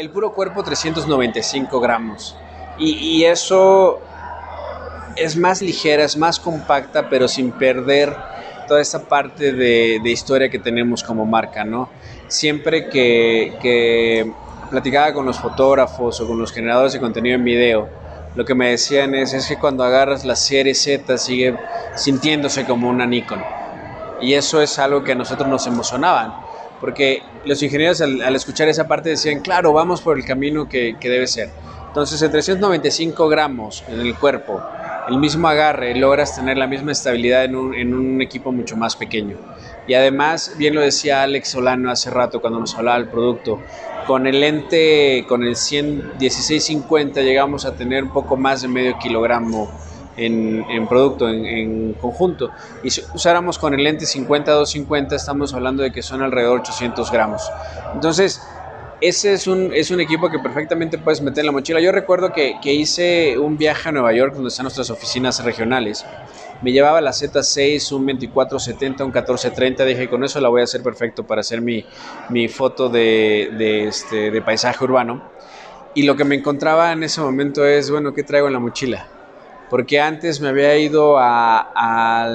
El puro cuerpo 395 gramos. Y, y eso es más ligera, es más compacta, pero sin perder toda esa parte de, historia que tenemos como marca, ¿no? Siempre que, que platicaba con los fotógrafos o con los generadores de contenido en video, lo que me decían es, es que cuando agarras la serie Z sigue sintiéndose como una Nikon. Y eso es algo que a nosotros nos emocionaban, porque los ingenieros al, escuchar esa parte decían, claro, vamos por el camino que, que debe ser. Entonces, en 395 gramos en el cuerpo, el mismo agarre, logras tener la misma estabilidad en un, en un, equipo mucho más pequeño. Y además, bien lo decía Alex Solano hace rato cuando nos hablaba del producto, con el lente, con el 100, 1650 llegamos a tener un poco más de medio kilogramo en, en producto, en, en, conjunto. Y si usáramos con el lente 50-250, estamos hablando de que son alrededor de 800 gramos. Entonces, ese es un, es un equipo que perfectamente puedes meter en la mochila. Yo recuerdo que, que hice un viaje a Nueva York, donde están nuestras oficinas regionales. Me llevaba la Z6, un 2470, un 1430. Dije, con eso la voy a hacer perfecto para hacer mi, mi foto de, de, este, de paisaje urbano. Y lo que me encontraba en ese momento es, bueno, ¿qué traigo en la mochila? Porque antes me había ido a,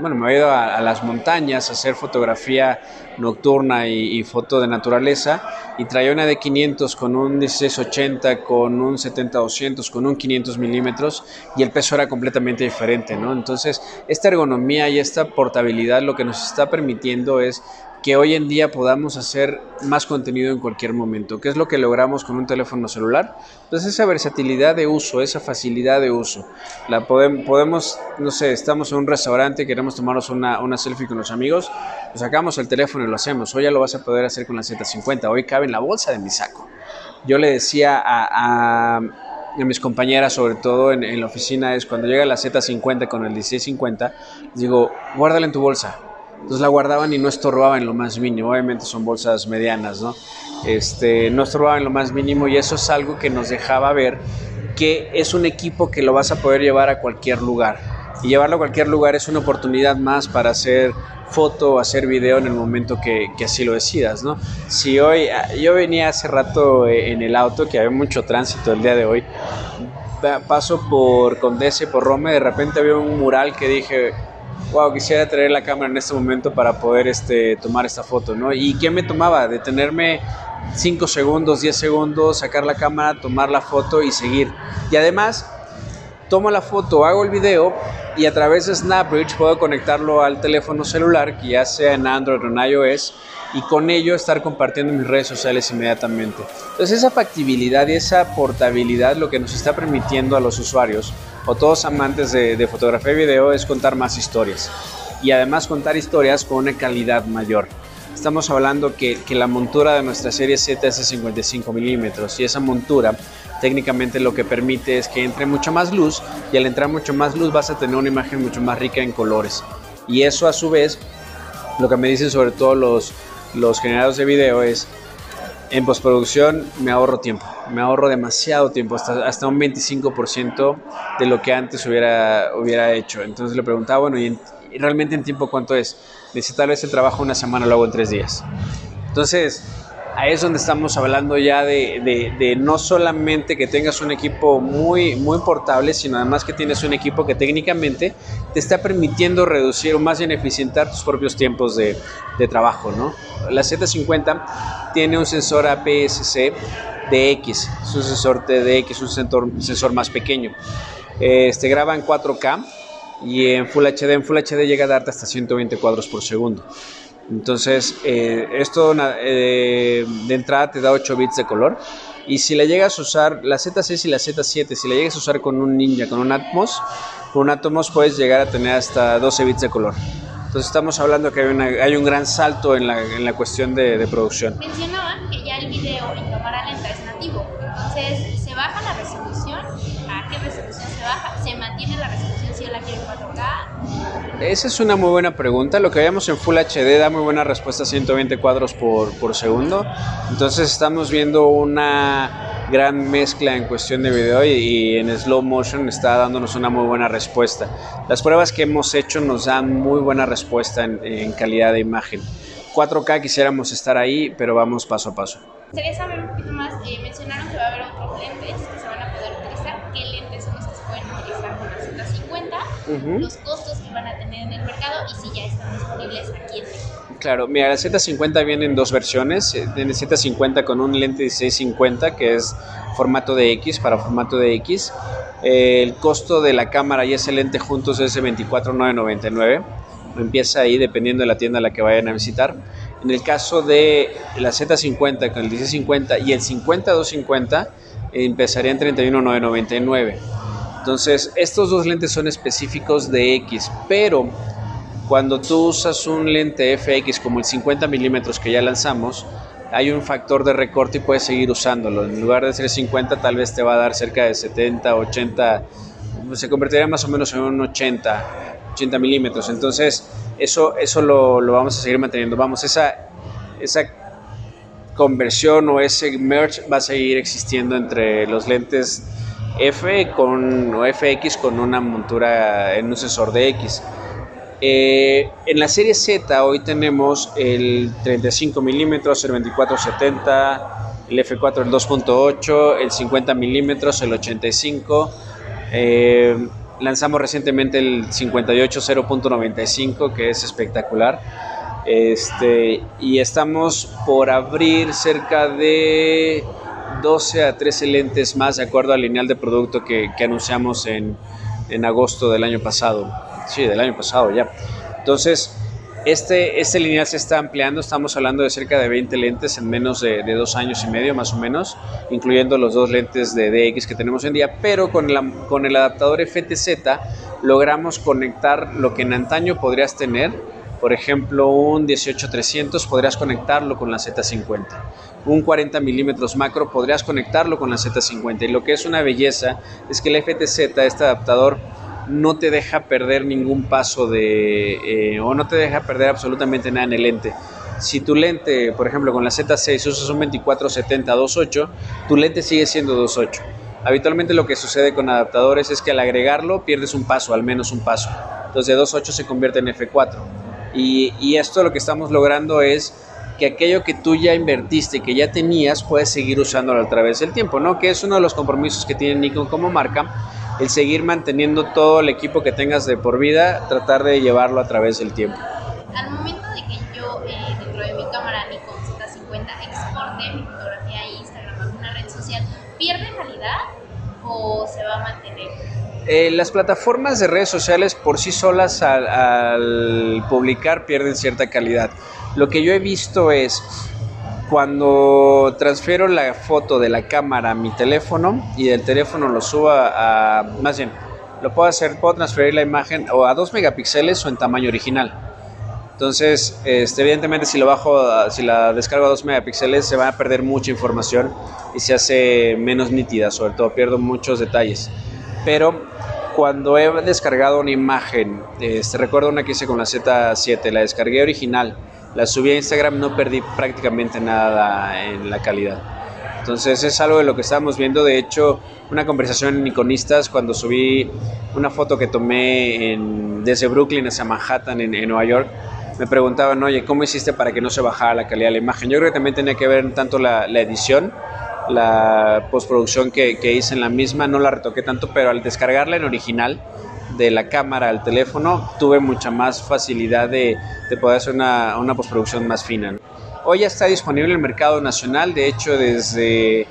bueno, me había ido a, las montañas a hacer fotografía nocturna y, y, foto de naturaleza y traía una de 500 con un 1680, con un 70-200, con un 500 milímetros y el peso era completamente diferente, ¿no? Entonces, esta ergonomía y esta portabilidad lo que nos está permitiendo es que hoy en día podamos hacer más contenido en cualquier momento. ¿Qué es lo que logramos con un teléfono celular? Pues esa versatilidad de uso, esa facilidad de uso. La podemos, podemos no sé, estamos en un restaurante, queremos tomarnos una, una selfie con los amigos, pues sacamos el teléfono y lo hacemos. Hoy ya lo vas a poder hacer con la Z50, hoy cabe en la bolsa de mi saco. Yo le decía a, a, a mis compañeras, sobre todo en, en, la oficina, es cuando llega la Z50 con el 1650, les digo, guárdala en tu bolsa, entonces la guardaban y no estorbaban en lo más mínimo. Obviamente son bolsas medianas, ¿no? Este, no estorbaban en lo más mínimo y eso es algo que nos dejaba ver que es un equipo que lo vas a poder llevar a cualquier lugar. Y llevarlo a cualquier lugar es una oportunidad más para hacer foto o hacer video en el momento que, que, así lo decidas, ¿no? Si hoy, yo venía hace rato en el auto, que había mucho tránsito el día de hoy, paso por Condese, por Rome, de repente había un mural que dije, wow, quisiera traer la cámara en este momento para poder este, tomar esta foto, ¿no? ¿Y qué me tomaba? Detenerme 5 segundos, 10 segundos, sacar la cámara, tomar la foto y seguir. Y además, tomo la foto, hago el video y a través de SnapBridge puedo conectarlo al teléfono celular, que ya sea en Android o en iOS, y con ello estar compartiendo en mis redes sociales inmediatamente. Entonces esa factibilidad y esa portabilidad lo que nos está permitiendo a los usuarios o todos amantes de, de fotografía y video es contar más historias y además contar historias con una calidad mayor. Estamos hablando que, que la montura de nuestra serie Z es de 55 milímetros y esa montura técnicamente lo que permite es que entre mucha más luz y al entrar mucho más luz vas a tener una imagen mucho más rica en colores. Y eso a su vez, lo que me dicen sobre todo los, los generadores de video es, en postproducción me ahorro tiempo, me ahorro demasiado tiempo, hasta, hasta un 25% de lo que antes hubiera, hubiera hecho. Entonces le preguntaba, bueno, ¿y, en, ¿y realmente en tiempo cuánto es? Dice, tal vez el trabajo una semana lo hago en tres días. Entonces, ahí es donde estamos hablando ya de, de, de, no solamente que tengas un equipo muy, muy portable, sino además que tienes un equipo que técnicamente te está permitiendo reducir o más bien eficientar tus propios tiempos de, de trabajo, ¿no? La Z50 tiene un sensor APS-C DX, es un sensor TDX, un sensor, un sensor más pequeño. Este graba en 4K y en Full HD, en Full HD llega a darte hasta 120 cuadros por segundo. Entonces, eh, esto eh, de entrada te da 8 bits de color. Y si la llegas a usar, la Z6 y la Z7, si la llegas a usar con un Ninja, con un Atmos, con un Atmos puedes llegar a tener hasta 12 bits de color. Entonces estamos hablando que hay, una, hay un gran salto en la, en la cuestión de, de, producción. Mencionaban que ya el video en cámara lenta es nativo. Entonces, ¿se baja la resolución? ¿A qué resolución se baja? ¿Se mantiene la resolución si yo la quiero en 4K? Esa es una muy buena pregunta. Lo que veamos en Full HD da muy buena respuesta a 120 cuadros por, por segundo. Entonces estamos viendo una gran mezcla en cuestión de video y, y, en slow motion está dándonos una muy buena respuesta. Las pruebas que hemos hecho nos dan muy buena respuesta en, en calidad de imagen. 4K quisiéramos estar ahí, pero vamos paso a paso. Quería saber un poquito más eh, mencionaron que va a haber otros lentes Z50? Los costos que van a tener en el mercado y si ya están disponibles aquí en México. Claro, mira, la Z50 viene en dos versiones. Tiene Z50 con un lente de 650 que es formato de X para formato de X. el costo de la cámara y ese lente juntos es de 24,999. Empieza ahí dependiendo de la tienda a la que vayan a visitar. En el caso de la Z50 con el 1650 y el 50-250 empezaría en 31,999. Entonces, estos dos lentes son específicos de X, pero cuando tú usas un lente FX como el 50 milímetros que ya lanzamos, hay un factor de recorte y puedes seguir usándolo. En lugar de ser 50, tal vez te va a dar cerca de 70, 80, se convertiría más o menos en un 80, 80 milímetros. Entonces, eso, eso lo, lo, vamos a seguir manteniendo. Vamos, esa, esa conversión o ese merge va a seguir existiendo entre los lentes F con, o FX con una montura en un sensor de X. Eh, en la serie Z hoy tenemos el 35 milímetros, el 2470, el F4 el 2.8, el 50 milímetros, el 85. Eh, lanzamos recientemente el 58 0.95 que es espectacular. Este, y estamos por abrir cerca de 12 a 13 lentes más de acuerdo al lineal de producto que, anunciamos en, en agosto del año pasado. Sí, del año pasado ya. Entonces, este, este lineal se está ampliando, estamos hablando de cerca de 20 lentes en menos de, dos años y medio más o menos, incluyendo los dos lentes de DX que tenemos hoy en día, pero con, la, con el adaptador FTZ logramos conectar lo que en antaño podrías tener, por ejemplo un 18300 podrías conectarlo con la Z50, un 40 milímetros macro podrías conectarlo con la Z50 y lo que es una belleza es que el FTZ, este adaptador, no te deja perder ningún paso de, eh, o no te deja perder absolutamente nada en el lente. Si tu lente, por ejemplo, con la Z6 usas un 2470 2.8, tu lente sigue siendo 2.8. Habitualmente lo que sucede con adaptadores es que al agregarlo pierdes un paso, al menos un paso. Entonces de 2.8 se convierte en F4. Y, y esto lo que estamos logrando es que aquello que tú ya invertiste, que ya tenías, puedes seguir usándolo a través del tiempo, ¿no? Que es uno de los compromisos que tiene Nikon como marca el seguir manteniendo todo el equipo que tengas de por vida, tratar de llevarlo a través del tiempo. Al momento de que yo eh, dentro de mi cámara Nikon Z50 exporte mi fotografía a Instagram, a alguna red social, ¿pierde calidad o se va a mantener? Eh, las plataformas de redes sociales por sí solas al, publicar pierden cierta calidad. Lo que yo he visto es cuando transfiero la foto de la cámara a mi teléfono y del teléfono lo subo a, más bien, lo puedo hacer, puedo transferir la imagen o a 2 megapíxeles o en tamaño original. Entonces, este, evidentemente si lo bajo, si la descargo a 2 megapíxeles se va a perder mucha información y se hace menos nítida, sobre todo pierdo muchos detalles. Pero cuando he descargado una imagen, este, recuerdo una que hice con la Z7, la descargué original la subí a Instagram, no perdí prácticamente nada en la calidad. Entonces es algo de lo que estábamos viendo. De hecho, una conversación en Iconistas cuando subí una foto que tomé en, desde Brooklyn hacia Manhattan en, Nueva York. Me preguntaban, oye, ¿cómo hiciste para que no se bajara la calidad de la imagen? Yo creo que también tenía que ver tanto la, edición, la postproducción que, que hice en la misma, no la retoqué tanto, pero al descargarla en original, de la cámara al teléfono, tuve mucha más facilidad de, de poder hacer una, una, postproducción más fina. Hoy ya está disponible en el mercado nacional, de hecho desde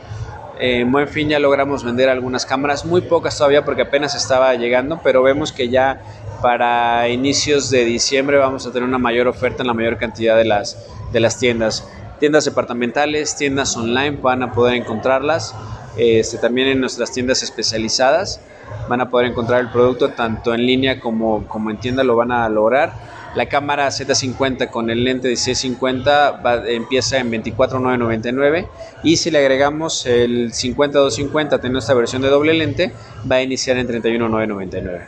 eh, buen fin ya logramos vender algunas cámaras, muy pocas todavía porque apenas estaba llegando, pero vemos que ya para inicios de diciembre vamos a tener una mayor oferta en la mayor cantidad de las, de las tiendas. Tiendas departamentales, tiendas online, van a poder encontrarlas, este, también en nuestras tiendas especializadas van a poder encontrar el producto tanto en línea como, como en tienda lo van a lograr. La cámara Z50 con el lente de C50 empieza en 24,999 y si le agregamos el 50-250 teniendo esta versión de doble lente va a iniciar en 31,999.